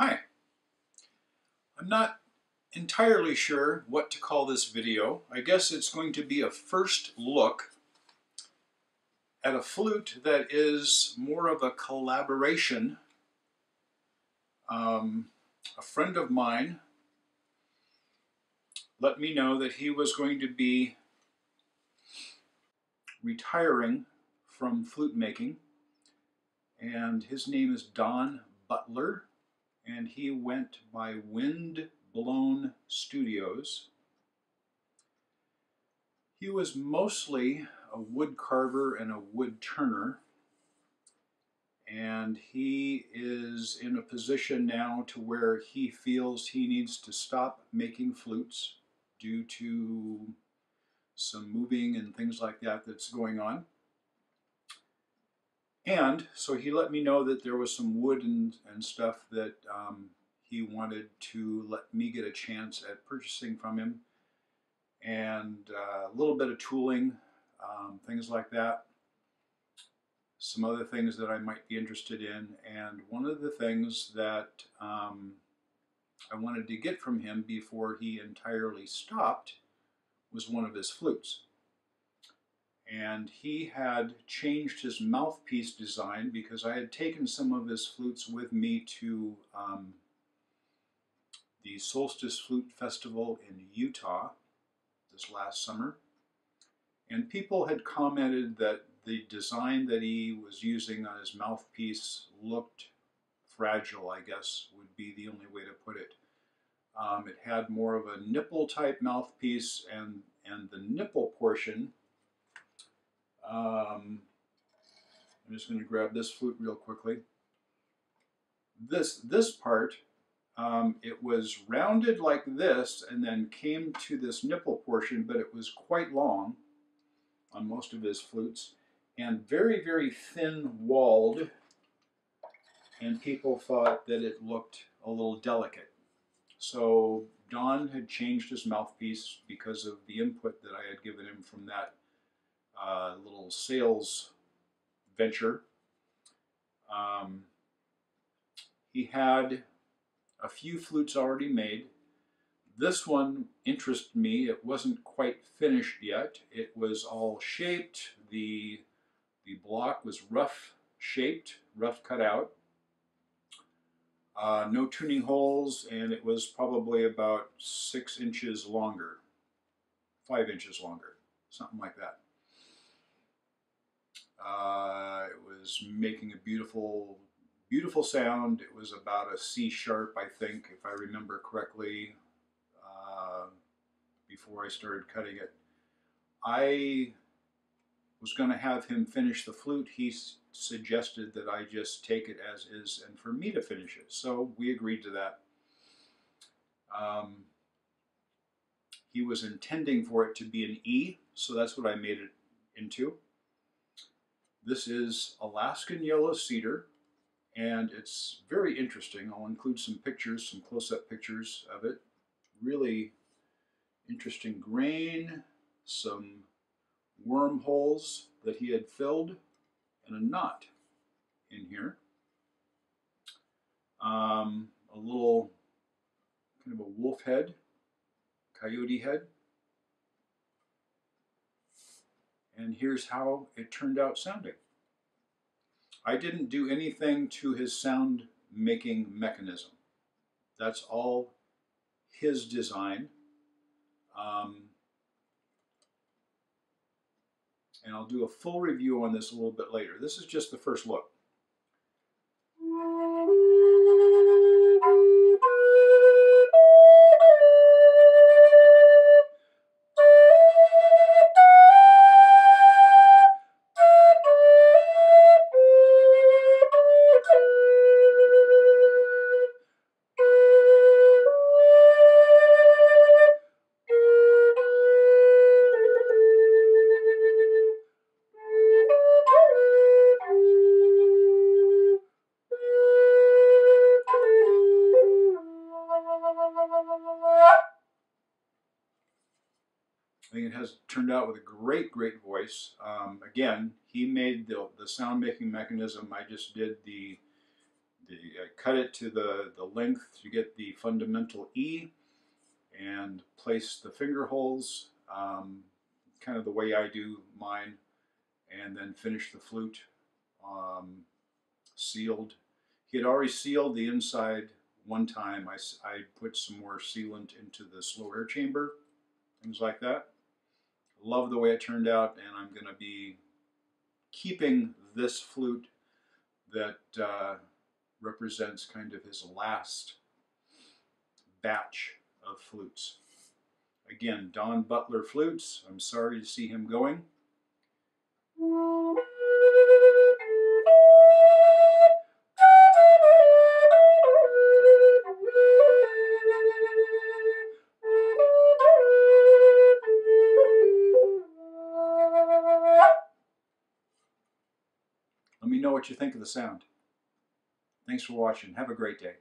Hi. I'm not entirely sure what to call this video. I guess it's going to be a first look at a flute that is more of a collaboration. Um, a friend of mine let me know that he was going to be retiring from flute making and his name is Don Butler and he went by Wind Blown Studios. He was mostly a wood carver and a wood turner and he is in a position now to where he feels he needs to stop making flutes due to some moving and things like that that's going on. And so he let me know that there was some wood and, and stuff that um, he wanted to let me get a chance at purchasing from him and uh, a little bit of tooling, um, things like that. Some other things that I might be interested in. And one of the things that um, I wanted to get from him before he entirely stopped was one of his flutes. And he had changed his mouthpiece design because I had taken some of his flutes with me to um, the Solstice Flute Festival in Utah this last summer. And people had commented that the design that he was using on his mouthpiece looked fragile, I guess would be the only way to put it. Um, it had more of a nipple type mouthpiece and, and the nipple portion, um, I'm just going to grab this flute real quickly. This, this part, um, it was rounded like this and then came to this nipple portion, but it was quite long on most of his flutes and very, very thin walled and people thought that it looked a little delicate. So Don had changed his mouthpiece because of the input that I had given him from that uh, little sales venture. Um, he had a few flutes already made. This one interested me. It wasn't quite finished yet. It was all shaped. The, the block was rough shaped, rough cut out. Uh, no tuning holes, and it was probably about six inches longer, five inches longer, something like that. Uh, it was making a beautiful, beautiful sound. It was about a C sharp, I think, if I remember correctly, uh, before I started cutting it. I was going to have him finish the flute. He suggested that I just take it as is and for me to finish it. So we agreed to that. Um, he was intending for it to be an E, so that's what I made it into. This is Alaskan yellow cedar, and it's very interesting. I'll include some pictures, some close-up pictures of it. Really interesting grain, some wormholes that he had filled, and a knot in here. Um, a little kind of a wolf head, coyote head. And here's how it turned out sounding. I didn't do anything to his sound making mechanism. That's all his design. Um, and I'll do a full review on this a little bit later. This is just the first look. It has turned out with a great, great voice. Um, again, he made the, the sound making mechanism. I just did the the I cut it to the, the length to get the fundamental E and place the finger holes um, kind of the way I do mine and then finish the flute um, sealed. He had already sealed the inside one time. I, I put some more sealant into the slow air chamber, things like that. Love the way it turned out and I'm going to be keeping this flute that uh, represents kind of his last batch of flutes. Again, Don Butler Flutes. I'm sorry to see him going. Know what you think of the sound. Thanks for watching. Have a great day.